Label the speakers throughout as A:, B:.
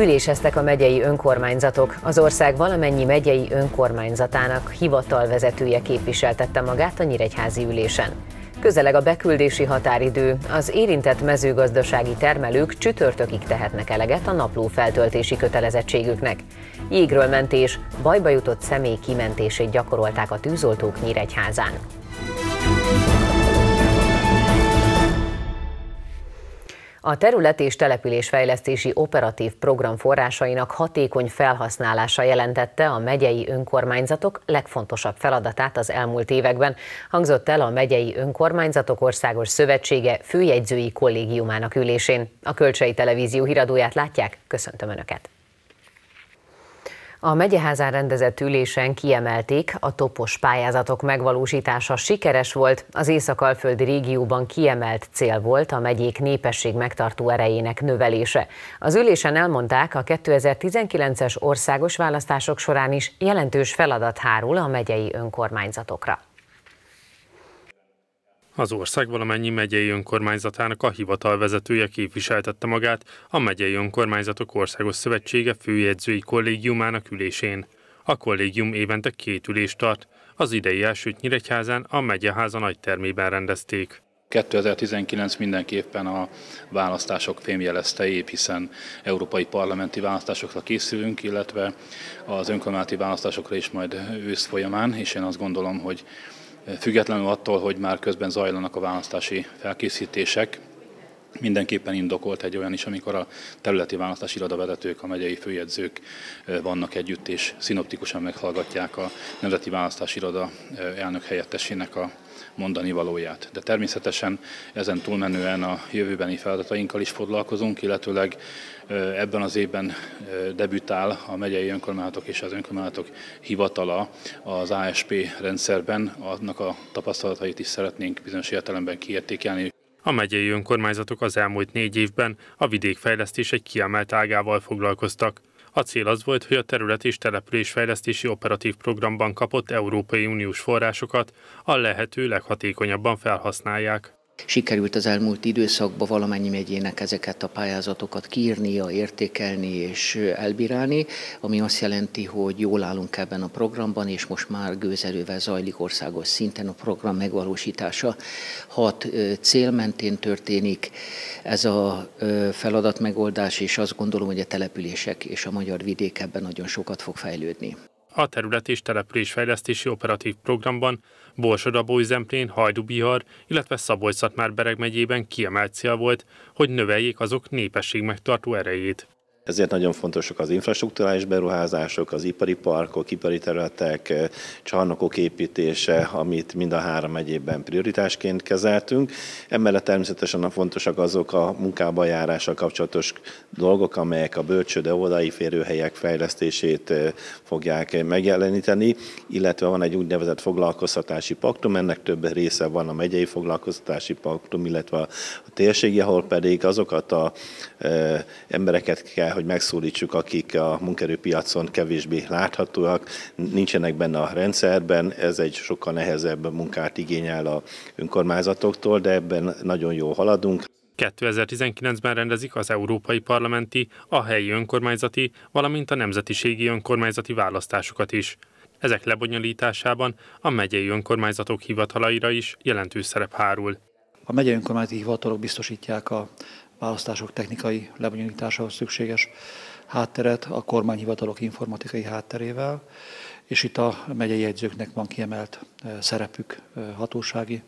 A: Üléseztek a megyei önkormányzatok. Az ország valamennyi megyei önkormányzatának hivatalvezetője képviseltette magát a Nyíregyházi ülésen. Közeleg a beküldési határidő, az érintett mezőgazdasági termelők csütörtökig tehetnek eleget a napló feltöltési kötelezettségüknek. Jégről mentés, bajba jutott személy kimentését gyakorolták a tűzoltók Nyíregyházán. A terület és településfejlesztési operatív program forrásainak hatékony felhasználása jelentette a megyei önkormányzatok legfontosabb feladatát az elmúlt években, hangzott el a Megyei Önkormányzatok Országos Szövetsége főjegyzői kollégiumának ülésén. A Kölcsei Televízió híradóját látják, köszöntöm Önöket! A megyeházán rendezett ülésen kiemelték, a topos pályázatok megvalósítása sikeres volt, az Észak-Alföldi régióban kiemelt cél volt a megyék népesség megtartó erejének növelése. Az ülésen elmondták, a 2019-es országos választások során is jelentős feladat hárul a megyei önkormányzatokra.
B: Az ország valamennyi megyei önkormányzatának a hivatalvezetője képviseltette magát a Megyei Önkormányzatok Országos Szövetsége főjegyzői kollégiumának ülésén. A kollégium évente két ülést tart, az idei elsőt Nyíregyházán a megyeháza nagytermében rendezték.
C: 2019 mindenképpen a választások fémjelezte épp, hiszen európai parlamenti választásokra készülünk, illetve az önkormányzati választásokra is majd ősz folyamán, és én azt gondolom, hogy Függetlenül attól, hogy már közben zajlanak a választási felkészítések, Mindenképpen indokolt egy olyan is, amikor a területi választási irodavezetők, a megyei főjegyzők vannak együtt, és szinoptikusan meghallgatják a Nemzeti Választási Iroda elnök helyettesének a mondani valóját. De természetesen ezen túlmenően a jövőbeni feladatainkkal is foglalkozunk, illetőleg ebben az évben debütál a megyei önkormányzatok és az önkormányzatok hivatala az ASP rendszerben, annak a tapasztalatait is szeretnénk bizonyos értelemben kiértékelni.
B: A megyei önkormányzatok az elmúlt négy évben a vidékfejlesztés egy kiemelt ágával foglalkoztak. A cél az volt, hogy a terület és településfejlesztési operatív programban kapott Európai Uniós forrásokat a lehető leghatékonyabban felhasználják.
D: Sikerült az elmúlt időszakban valamennyi megyének ezeket a pályázatokat kiírnia, értékelni és elbírálni, ami azt jelenti, hogy jól állunk ebben a programban, és most már gőzerővel zajlik országos szinten a program megvalósítása. Hat cél mentén történik ez a feladatmegoldás, és azt gondolom, hogy a települések és a magyar vidék ebben nagyon sokat fog fejlődni.
B: A terület és településfejlesztési operatív programban Borsod-Abói-Zemplén, Hajdubihar, illetve Szabolcs-Szatmár-Bereg megyében kiemelt cél volt, hogy növeljék azok népesség megtartó erejét.
E: Ezért nagyon fontosak az infrastruktúrális beruházások, az ipari parkok, ipari területek, csarnokok építése, amit mind a három megyében prioritásként kezeltünk. Emellett természetesen fontosak azok a munkába járással kapcsolatos dolgok, amelyek a bölcsőde óvodai férőhelyek fejlesztését fogják megjeleníteni, illetve van egy úgynevezett foglalkoztatási paktum, ennek több része van a megyei foglalkoztatási paktum, illetve a térségi, ahol pedig azokat a e, embereket kell, hogy megszólítsuk, akik a munkerőpiacon kevésbé láthatóak, nincsenek benne a rendszerben, ez egy sokkal nehezebb munkát igényel a önkormányzatoktól, de ebben nagyon jól haladunk.
B: 2019-ben rendezik az Európai Parlamenti, a helyi önkormányzati, valamint a nemzetiségi önkormányzati választásokat is. Ezek lebonyolításában a megyei önkormányzatok hivatalaira is jelentős szerep hárul.
F: A megyei önkormányzati hivatalok biztosítják a választások technikai lebonyolításához szükséges hátteret a kormányhivatalok informatikai hátterével, és itt a megyei jegyzőknek van kiemelt szerepük, hatósági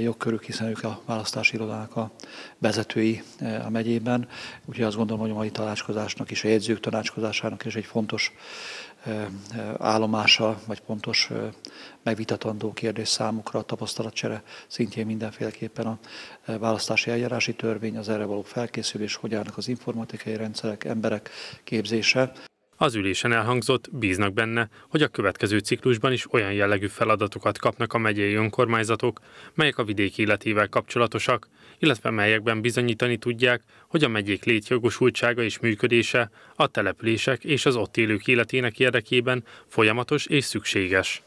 F: jogkörük, hiszen ők a választási irodának a vezetői a megyében. Úgyhogy azt gondolom, hogy a mai tanácskozásnak és a jegyzők tanácskozásának is egy fontos állomása, vagy pontos megvitatandó kérdés számukra a tapasztalatcsere szintjén mindenféleképpen a választási eljárási törvény, az erre való felkészülés, hogy állnak az informatikai rendszerek, emberek képzése.
B: Az ülésen elhangzott, bíznak benne, hogy a következő ciklusban is olyan jellegű feladatokat kapnak a megyei önkormányzatok, melyek a vidék életével kapcsolatosak, illetve melyekben bizonyítani tudják, hogy a megyék létjogosultsága és működése a települések és az ott élők életének érdekében folyamatos és szükséges.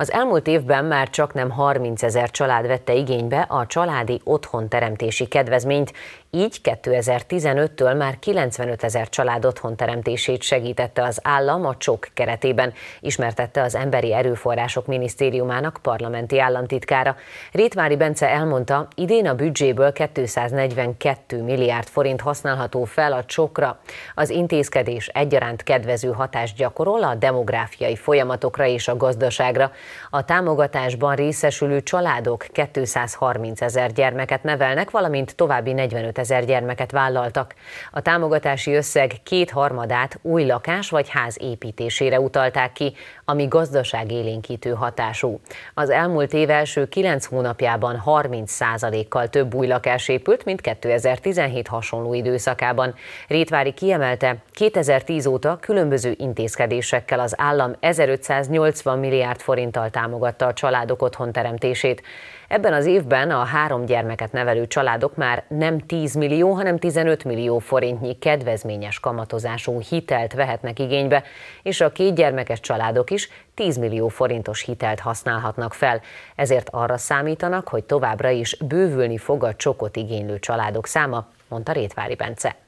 A: Az elmúlt évben már csak nem 30 ezer család vette igénybe a családi otthonteremtési kedvezményt, így 2015-től már 95 ezer család otthonteremtését segítette az állam a csok keretében, ismertette az Emberi Erőforrások Minisztériumának parlamenti államtitkára. Rétvári Bence elmondta, idén a büdzséből 242 milliárd forint használható fel a csokra. Az intézkedés egyaránt kedvező hatást gyakorol a demográfiai folyamatokra és a gazdaságra. A támogatásban részesülő családok 230 ezer gyermeket nevelnek, valamint további 45 ezer gyermeket vállaltak. A támogatási összeg kétharmadát új lakás vagy ház építésére utalták ki, ami gazdaságélénkítő hatású. Az elmúlt év első 9 hónapjában 30%-kal több új lakás épült, mint 2017 hasonló időszakában. Rétvári kiemelte, 2010 óta különböző intézkedésekkel az állam 1580 milliárd forinttal támogatta a családok otthonteremtését. Ebben az évben a három gyermeket nevelő családok már nem 10 millió, hanem 15 millió forintnyi kedvezményes kamatozású hitelt vehetnek igénybe, és a két gyermekes családok is 10 millió forintos hitelt használhatnak fel. Ezért arra számítanak, hogy továbbra is bővülni fog a csokot igénylő családok száma, mondta Rétvári Bence.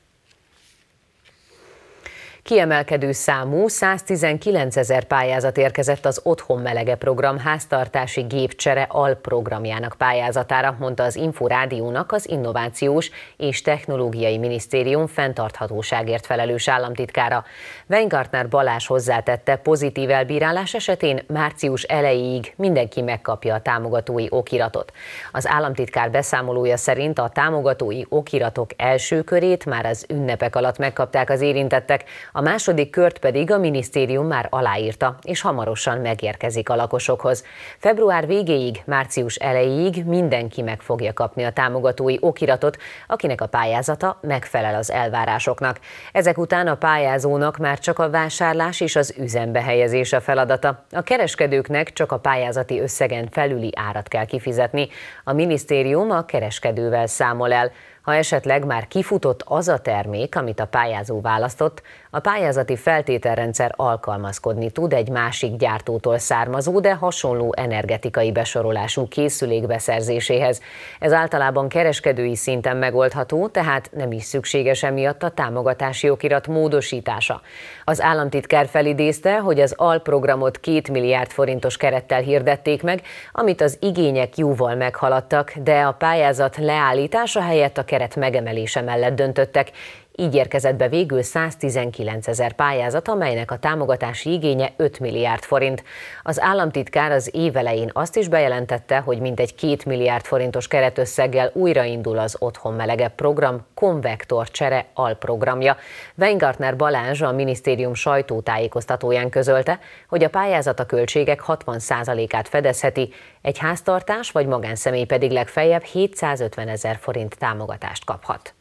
A: Kiemelkedő számú 119 ezer pályázat érkezett az Otthon Melege program háztartási gépcsere alprogramjának pályázatára, mondta az Inforádiónak az Innovációs és Technológiai Minisztérium fenntarthatóságért felelős államtitkára. Weingartner Balázs hozzátette, pozitív elbírálás esetén március elejéig mindenki megkapja a támogatói okiratot. Az államtitkár beszámolója szerint a támogatói okiratok első körét már az ünnepek alatt megkapták az érintettek, a második kört pedig a minisztérium már aláírta, és hamarosan megérkezik a lakosokhoz. Február végéig, március elejéig mindenki meg fogja kapni a támogatói okiratot, akinek a pályázata megfelel az elvárásoknak. Ezek után a pályázónak már csak a vásárlás és az üzembe helyezés a feladata. A kereskedőknek csak a pályázati összegen felüli árat kell kifizetni. A minisztérium a kereskedővel számol el. Ha esetleg már kifutott az a termék, amit a pályázó választott, a pályázati feltételrendszer alkalmazkodni tud egy másik gyártótól származó, de hasonló energetikai besorolású készülék beszerzéséhez. Ez általában kereskedői szinten megoldható, tehát nem is szükséges emiatt a támogatási okirat módosítása. Az államtitkár felidézte, hogy az alprogramot két milliárd forintos kerettel hirdették meg, amit az igények jóval meghaladtak, de a pályázat leállítása helyett a keret megemelése mellett döntöttek, így érkezett be végül 119 ezer pályázat, amelynek a támogatási igénye 5 milliárd forint. Az államtitkár az év elején azt is bejelentette, hogy mintegy 2 milliárd forintos keretösszeggel újraindul az Otthon Melegebb program konvektor csere alprogramja. Weingartner Balázs a minisztérium sajtótájékoztatóján közölte, hogy a pályázat a költségek 60%-át fedezheti, egy háztartás vagy magánszemély pedig legfeljebb 750 ezer forint támogatást kaphat.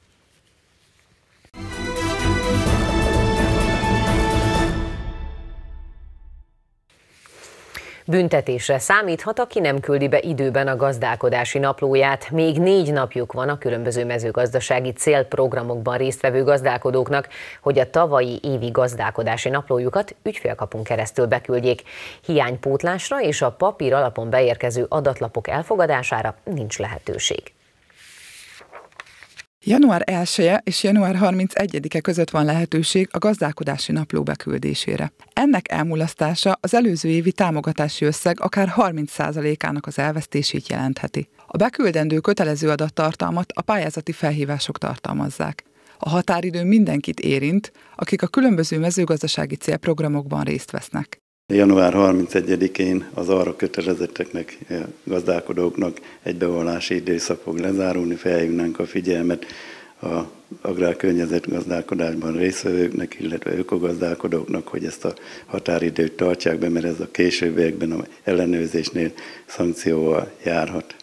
A: Büntetésre számíthat, aki nem küldi be időben a gazdálkodási naplóját. Még négy napjuk van a különböző mezőgazdasági célprogramokban résztvevő gazdálkodóknak, hogy a tavalyi évi gazdálkodási naplójukat ügyfélkapunk keresztül beküldjék. Hiánypótlásra és a papír alapon beérkező adatlapok elfogadására nincs lehetőség.
G: Január 1 -e és január 31-e között van lehetőség a gazdálkodási napló beküldésére. Ennek elmulasztása az előző évi támogatási összeg akár 30%-ának az elvesztését jelentheti. A beküldendő kötelező adattartalmat a pályázati felhívások tartalmazzák. A határidő mindenkit érint, akik a különböző mezőgazdasági célprogramokban részt vesznek.
H: Január 31-én az arra kötelezetteknek, eh, gazdálkodóknak egy bevallási időszak fog lezárulni, felhívnánk a figyelmet a agrárkörnyezet gazdálkodásban részvevőknek, illetve ökogazdálkodóknak, hogy ezt a határidőt tartsák be, mert ez a későbbiekben a ellenőrzésnél szankcióval járhat.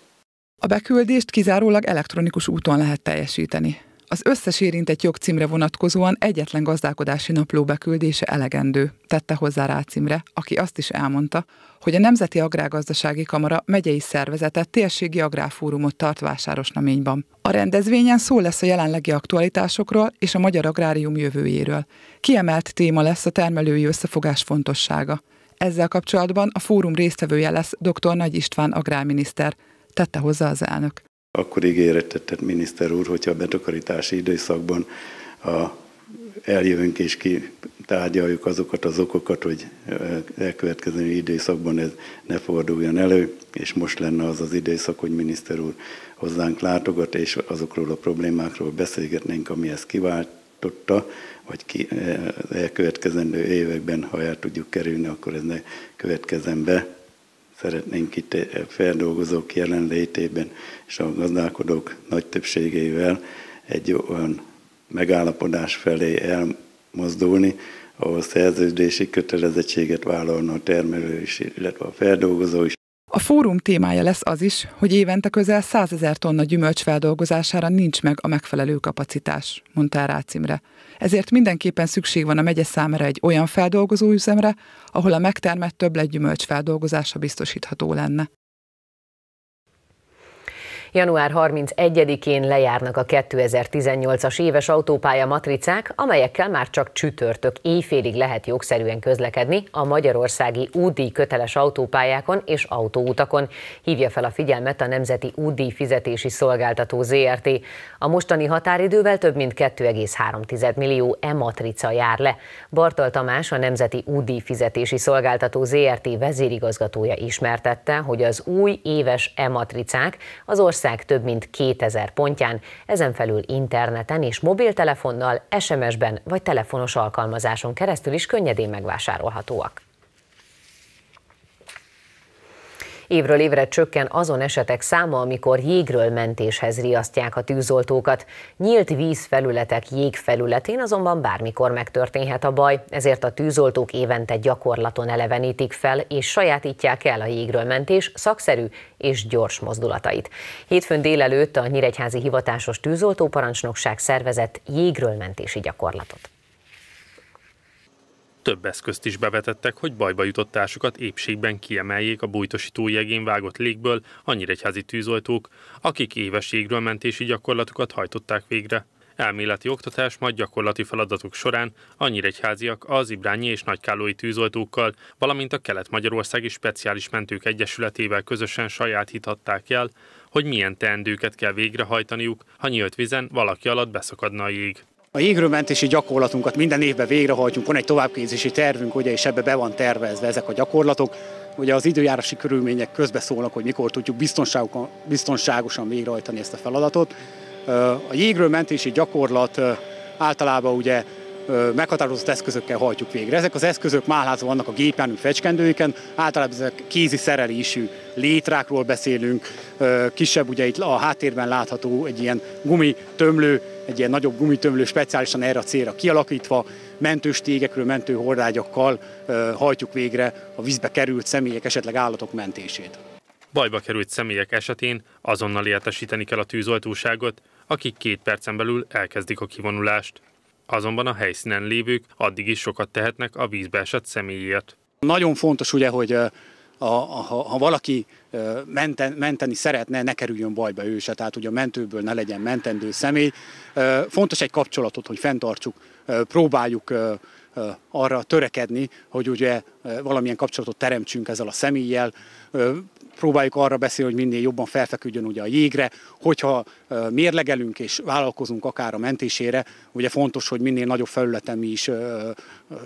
G: A beküldést kizárólag elektronikus úton lehet teljesíteni. Az összes érintett jogcímre vonatkozóan egyetlen gazdálkodási napló beküldése elegendő, tette hozzá Rácimre, aki azt is elmondta, hogy a Nemzeti Agrárgazdasági Kamara megyei szervezete térségi agrárfórumot tart Vásárosnaményban. A rendezvényen szó lesz a jelenlegi aktualitásokról és a magyar agrárium jövőjéről. Kiemelt téma lesz a termelői összefogás fontossága. Ezzel kapcsolatban a fórum résztvevője lesz dr. Nagy István agrárminiszter, tette hozzá az elnök.
H: Akkor ígéretet tett miniszter úr, hogyha a betakarítási időszakban a eljövünk és ki tárgyaljuk azokat az okokat, hogy elkövetkező időszakban ez ne forduljon elő, és most lenne az az időszak, hogy miniszter úr hozzánk látogat, és azokról a problémákról beszélgetnénk, ami ezt kiváltotta, vagy ki, elkövetkezendő években, ha el tudjuk kerülni, akkor ez ne következzen be. Szeretnénk itt feldolgozók jelenlétében és a gazdálkodók nagy többségével egy olyan megállapodás felé elmozdulni, ahol szerződési kötelezettséget vállalna a termelő is, illetve a feldolgozó is.
G: A fórum témája lesz az is, hogy évente közel 100 ezer tonna gyümölcs feldolgozására nincs meg a megfelelő kapacitás, mondta Rácz Imre. Ezért mindenképpen szükség van a megye számára egy olyan feldolgozó üzemre, ahol a megtermett többletgyümölcs feldolgozása biztosítható lenne.
A: Január 31-én lejárnak a 2018-as éves autópálya matricák, amelyekkel már csak csütörtök éjfélig lehet jogszerűen közlekedni a magyarországi útdíj köteles autópályákon és autóutakon, hívja fel a figyelmet a Nemzeti Útdíj Fizetési Szolgáltató ZRT. A mostani határidővel több mint 2,3 millió e-matrica jár le. Bartal Tamás, a Nemzeti Útdíj Fizetési Szolgáltató ZRT vezérigazgatója ismertette, hogy az új éves e-matricák az ország ország több mint 2000 pontján, ezen felül interneten és mobiltelefonnal, SMS-ben vagy telefonos alkalmazáson keresztül is könnyedén megvásárolhatóak. Évről évre csökken azon esetek száma, amikor jégről mentéshez riasztják a tűzoltókat. Nyílt vízfelületek jégfelületén azonban bármikor megtörténhet a baj, ezért a tűzoltók évente gyakorlaton elevenítik fel és sajátítják el a jégről mentés szakszerű és gyors mozdulatait. Hétfőn délelőtt a Nyíregyházi Hivatásos Tűzoltóparancsnokság szervezett jégről mentési gyakorlatot.
B: Több eszközt is bevetettek, hogy bajba jutott társukat épségben kiemeljék a bújtosi túljegén vágott légből a nyíregyházi tűzoltók, akik éves jégről mentési gyakorlatokat hajtották végre. Elméleti oktatás, majd gyakorlati feladatok során a nyíregyháziak az Ibrányi és Nagykálói tűzoltókkal, valamint a Kelet-Magyarországi Speciális Mentők Egyesületével közösen sajátíthatták el, hogy milyen teendőket kell végrehajtaniuk, ha nyílt vizen valaki alatt beszakadna a jég.
I: A jégrőmentési gyakorlatunkat minden évben végrehajtjuk, van egy továbbképzési tervünk, ugye, és ebbe be van tervezve ezek a gyakorlatok. Ugye az időjárási körülmények közbeszólnak, hogy mikor tudjuk biztonságosan végrehajtani ezt a feladatot. A jégrőmentési gyakorlat általában ugye meghatározott eszközökkel hajtjuk végre. Ezek az eszközök málházban vannak a gépjármű fecskendőiken, általában ezek kézi szerelésű létrákról beszélünk, kisebb ugye itt a háttérben látható egy ilyen gumitömlő, egy ilyen nagyobb gumitömlő speciálisan erre a célra kialakítva, mentős tégekről, mentő hordágyakkal hajtjuk végre a vízbe került személyek, esetleg állatok mentését.
B: Bajba került személyek esetén azonnal értesíteni kell a tűzoltóságot, akik két percen belül elkezdik a kivonulást. Azonban a helyszínen lévők addig is sokat tehetnek a vízbe esett személyért.
I: Nagyon fontos ugye, hogy a, a, ha, ha valaki menten, menteni szeretne, ne kerüljön bajba ő se, tehát ugye a mentőből ne legyen mentendő személy. Fontos egy kapcsolatot, hogy fenntartsuk, próbáljuk arra törekedni, hogy ugye valamilyen kapcsolatot teremtsünk ezzel a személlyel, próbáljuk arra beszélni, hogy minél jobban felfeküdjön ugye a jégre, hogyha mérlegelünk és vállalkozunk akár a mentésére, ugye fontos, hogy minél nagyobb felületen mi is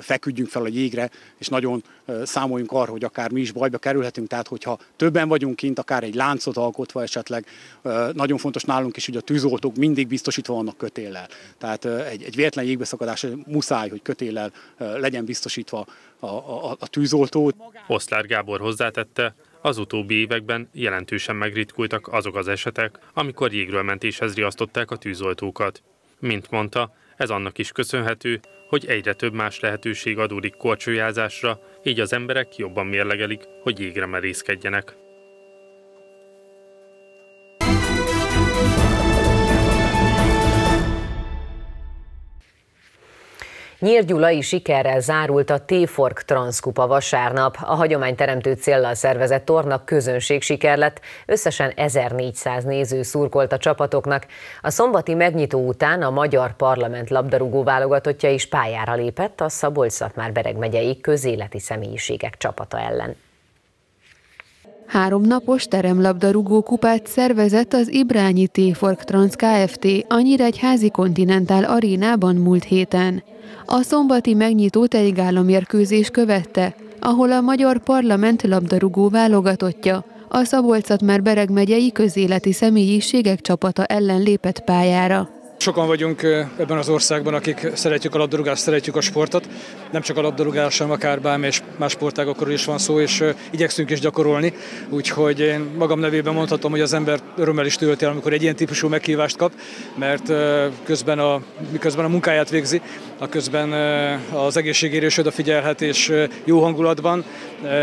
I: feküdjünk fel a jégre, és nagyon számoljunk arra, hogy akár mi is bajba kerülhetünk, tehát hogyha többen vagyunk kint, akár egy láncot alkotva esetleg, nagyon fontos nálunk is, hogy a tűzoltók mindig biztosítva vannak kötéllel. Tehát egy, egy véletlen jégbeszakadás muszáj, hogy kötéllel legyen biztosítva a, a, a tűzoltó.
B: Oszlár Gábor hozzátette, az utóbbi években jelentősen megritkultak azok az esetek, amikor jégről mentéshez riasztották a tűzoltókat. Mint mondta, ez annak is köszönhető, hogy egyre több más lehetőség adódik korcsolyázásra, így az emberek jobban mérlegelik, hogy jégre merészkedjenek.
A: Nyírgyulai sikerrel zárult a T-Fork Transkupa vasárnap. A hagyományteremtő céllal szervezett torna közönség siker lett, összesen 1400 néző szurkolt a csapatoknak. A szombati megnyitó után a Magyar Parlament labdarúgó válogatottja is pályára lépett a Szabolcs-Szatmár-Bereg megyei közéleti személyiségek csapata ellen.
J: Három napos teremlabdarúgó kupát szervezett az Ibrányi T-Fork Trans Kft. a Nyíregyházi Kontinentál arénában múlt héten. A szombati megnyitót egy gálamérkőzés követte, ahol a Magyar Parlament labdarúgó válogatottja a szabolcs már Bereg megyei közéleti személyiségek csapata ellen lépett pályára.
K: Sokan vagyunk ebben az országban, akik szeretjük a labdarúgást, szeretjük a sportot. Nem csak a labdarúgás, hanem akár bármi és más sportágokról is van szó, és igyekszünk is gyakorolni. Úgyhogy én magam nevében mondhatom, hogy az ember örömmel is tölti amikor egy ilyen típusú meghívást kap, mert közben a, miközben a munkáját végzi, a közben az egészségére is odafigyelhet, és jó hangulatban.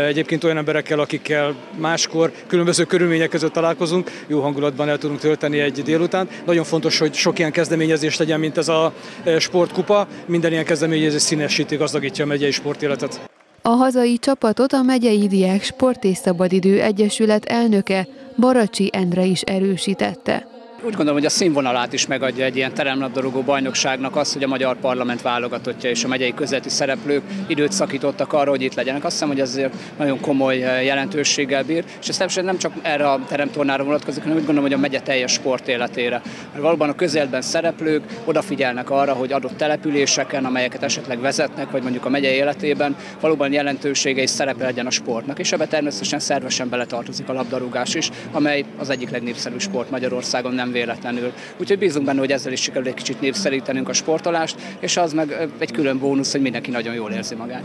K: Egyébként olyan emberekkel, akikkel máskor különböző körülmények között találkozunk, jó hangulatban el tudunk tölteni egy délután. Nagyon fontos, hogy sok ilyen kezdeményezés legyen, mint ez a sportkupa. Minden ilyen kezdeményezés színesíti, gazdagítja a megyei sportéletet.
J: A hazai csapatot a megyei diák Sport és Szabadidő Egyesület elnöke Baracsi Endre is erősítette.
L: Úgy gondolom, hogy a színvonalát is megadja egy ilyen teremlabdarúgó bajnokságnak az, hogy a magyar parlament válogatottja és a megyei közleti szereplők időt szakítottak arra, hogy itt legyenek. Azt hiszem, hogy ez nagyon komoly eh, jelentőséggel bír, és ez nem csak erre a teremtornára vonatkozik, hanem úgy gondolom, hogy a megye teljes sport életére. Mert valóban a közelben szereplők odafigyelnek arra, hogy adott településeken, amelyeket esetleg vezetnek, vagy mondjuk a megye életében, valóban jelentősége és szerepe legyen a sportnak. És ebbe természetesen szervesen beletartozik a labdarúgás is, amely az egyik legnépszerűbb sport Magyarországon, nem nem véletlenül. Úgyhogy bízunk benne, hogy ezzel is sikerül egy kicsit népszerítenünk a sportolást, és az meg egy külön bónusz, hogy mindenki nagyon jól érzi magát.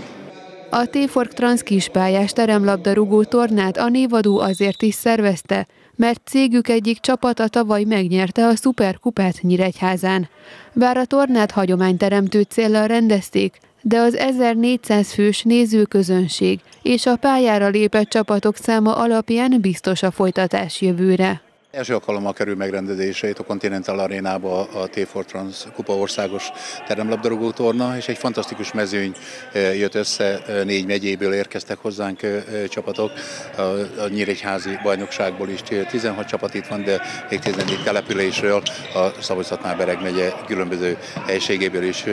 J: A T-Fork Trans kispályás teremlabdarúgó tornát a névadó azért is szervezte, mert cégük egyik csapata tavaly megnyerte a szuperkupát Nyíregyházán. Bár a tornát hagyományteremtő célral rendezték, de az 1400 fős nézőközönség és a pályára lépett csapatok száma alapján biztos a folytatás jövőre.
M: Első alkalommal kerül megrendezésre itt a Continental Arénába a T4 Trans Kupa országos teremlabdarúgó torna, és egy fantasztikus mezőny jött össze, négy megyéből érkeztek hozzánk csapatok, a Nyíregyházi bajnokságból is 16 csapat itt van, de még 14 településről, a szabolcs bereg megye különböző helységéből is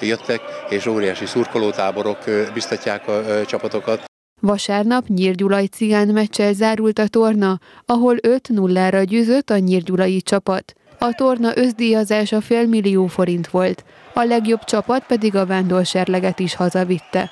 M: jöttek, és óriási szurkolótáborok biztatják a csapatokat.
J: Vasárnap Nyírgyulai cigán meccsel zárult a torna, ahol 5-0-ra győzött a nyírgyulai csapat. A torna összdíjazása fél millió forint volt, a legjobb csapat pedig a vándorserleget is hazavitte.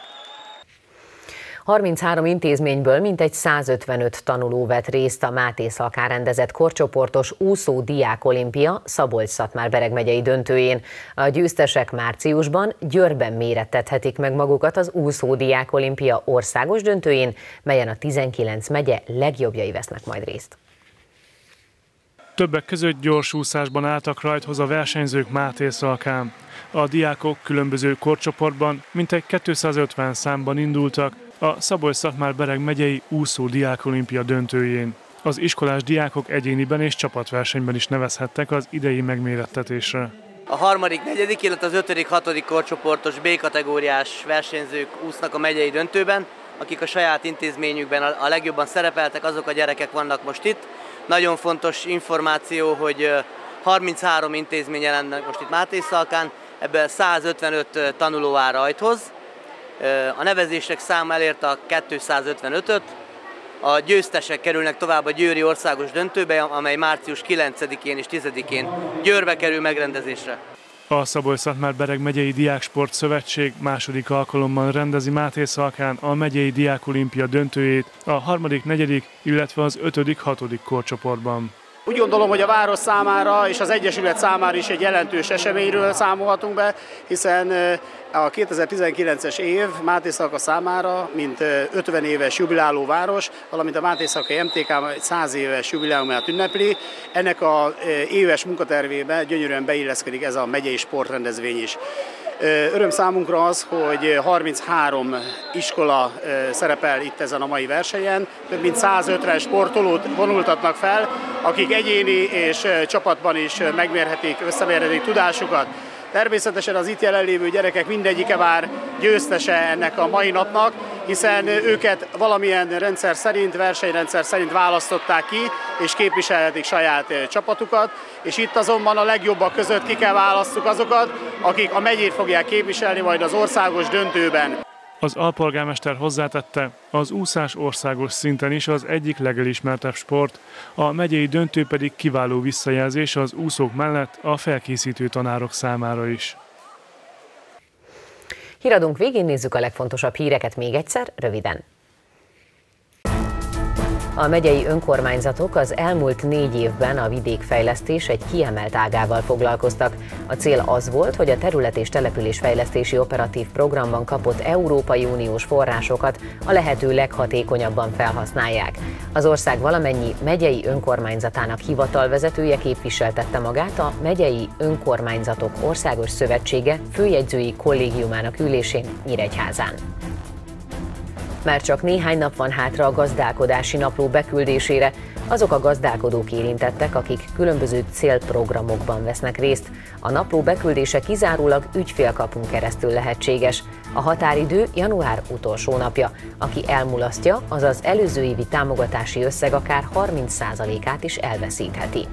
A: 33 intézményből mintegy 155 tanuló vett részt a Máté Szalkán rendezett korcsoportos úszó diák olimpia Szabolcs-Szatmár-Bereg megyei döntőjén. A győztesek márciusban Győrben mérettethetik meg magukat az úszó diák olimpia országos döntőjén, melyen a 19 megye legjobbjai vesznek majd részt.
N: Többek között gyors úszásban álltak rajthoz a versenyzők Máté Szalkán. A diákok különböző korcsoportban mintegy 250 számban indultak, a Szabolcs-Szatmár-Bereg megyei úszó diákolimpia döntőjén. Az iskolás diákok egyéniben és csapatversenyben is nevezhettek az idei megmérettetésre.
O: A harmadik, negyedik, illetve az ötödik, hatodik korcsoportos B-kategóriás versenyzők úsznak a megyei döntőben, akik a saját intézményükben a legjobban szerepeltek, azok a gyerekek vannak most itt. Nagyon fontos információ, hogy 33 intézmény jelennek most itt Máté Szalkán, ebből 155 tanuló áll rajthoz, a nevezések száma elérte a 255-öt, a győztesek kerülnek tovább a Győri Országos Döntőbe, amely március 9-én és 10-én Győrbe kerül megrendezésre.
N: A szabolcs Bereg megyei Diáksport Szövetség második alkalommal rendezi Máté Szalkán a megyei Diákolimpia döntőjét a harmadik, negyedik, illetve az ötödik, hatodik korcsoportban.
P: Úgy gondolom, hogy a város számára és az Egyesület számára is egy jelentős eseményről számolhatunk be, hiszen a 2019-es év Máté Szalka számára, mint 50 éves jubiláló város, valamint a Máté Szalkai MTK egy 100 éves jubileumát ünnepli. Ennek a éves munkatervébe gyönyörűen beilleszkedik ez a megyei sportrendezvény is. Öröm számunkra az, hogy 33 iskola szerepel itt ezen a mai versenyen, több mint 150 sportolót vonultatnak fel, akik egyéni és csapatban is megmérhetik, összemérhetik tudásukat. Természetesen az itt jelenlévő gyerekek mindegyike már győztese ennek a mai napnak, hiszen őket valamilyen rendszer szerint, versenyrendszer szerint választották ki, és képviselhetik saját csapatukat, és itt azonban a legjobbak között ki kell választjuk azokat, akik a megyét fogják képviselni majd az országos döntőben.
N: Az alpolgármester hozzátette, az úszás országos szinten is az egyik legelismertebb sport, a megyei döntő pedig kiváló visszajelzés az úszók mellett a felkészítő tanárok számára is.
A: Híradunk végén nézzük a legfontosabb híreket még egyszer, röviden. A megyei önkormányzatok az elmúlt négy évben a vidékfejlesztés egy kiemelt ágával foglalkoztak. A cél az volt, hogy a terület és településfejlesztési operatív programban kapott Európai Uniós forrásokat a lehető leghatékonyabban felhasználják. Az ország valamennyi megyei önkormányzatának hivatalvezetője képviseltette magát a Megyei Önkormányzatok Országos Szövetsége főjegyzői kollégiumának ülésén Nyíregyházán. Már csak néhány nap van hátra a gazdálkodási napló beküldésére, azok a gazdálkodók érintettek, akik különböző célprogramokban vesznek részt. A napló beküldése kizárólag ügyfélkapunk keresztül lehetséges. A határidő január utolsó napja. Aki elmulasztja, az az előző évi támogatási összeg akár 30%-át is elveszítheti.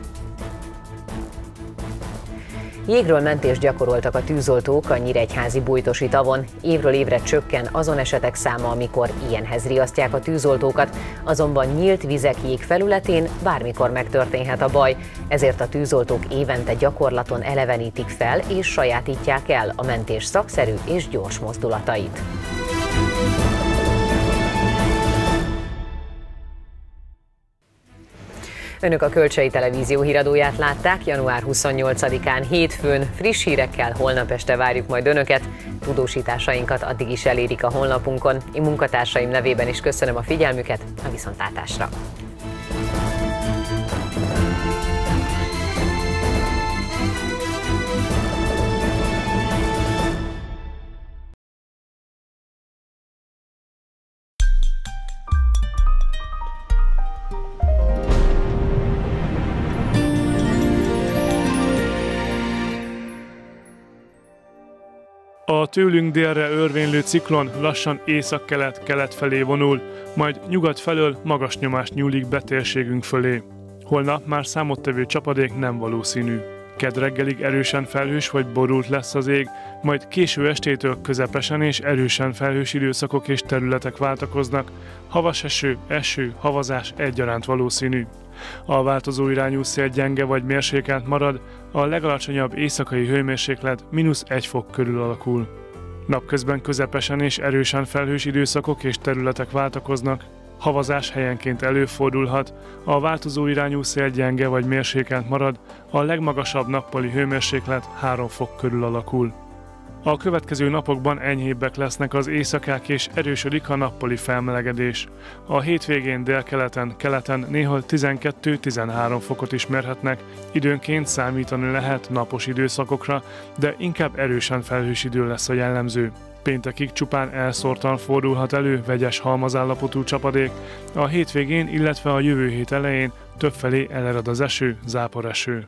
A: Jégről mentést gyakoroltak a tűzoltók a Nyíregyházi bújtosi tavon. Évről évre csökken azon esetek száma, amikor ilyenhez riasztják a tűzoltókat, azonban nyílt vizek jég felületén bármikor megtörténhet a baj, ezért a tűzoltók évente gyakorlaton elevenítik fel és sajátítják el a mentés szakszerű és gyors mozdulatait. Önök a Kölcsei Televízió híradóját látták január 28-án hétfőn. Friss hírekkel holnap este várjuk majd Önöket. Tudósításainkat addig is elérik a honlapunkon. Én munkatársaim nevében is köszönöm a figyelmüket, a viszontlátásra!
N: A tőlünk délre örvénylő ciklon lassan észak-kelet-kelet felé vonul, majd nyugat felől magas nyomást nyúlik be térségünk fölé. Holnap már számottevő csapadék nem valószínű. Ked reggelig erősen felhős vagy borult lesz az ég, majd késő estétől közepesen és erősen felhős időszakok és területek váltakoznak, havas eső, eső, havazás egyaránt valószínű. A változó irányú szél gyenge vagy mérsékelt marad, a legalacsonyabb éjszakai hőmérséklet mínusz egy fok körül alakul. Napközben közepesen és erősen felhős időszakok és területek váltakoznak, havazás helyenként előfordulhat, a változó irányú szél gyenge vagy mérsékelt marad, a legmagasabb nappali hőmérséklet 3 fok körül alakul. A következő napokban enyhébbek lesznek az éjszakák és erősödik a nappali felmelegedés. A hétvégén délkeleten, keleten néhol 12-13 fokot is mérhetnek, időnként számítani lehet napos időszakokra, de inkább erősen felhős idő lesz a jellemző. Péntekig csupán elszórtan fordulhat elő vegyes halmazállapotú csapadék, a hétvégén, illetve a jövő hét elején többfelé elerad az eső, záporeső.